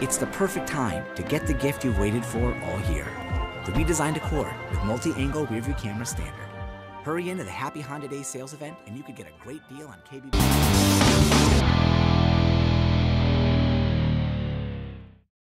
It's the perfect time to get the gift you've waited for all year. The redesigned Accord with multi-angle rearview camera standard. Hurry into the Happy Honda Day sales event and you could get a great deal on KBB.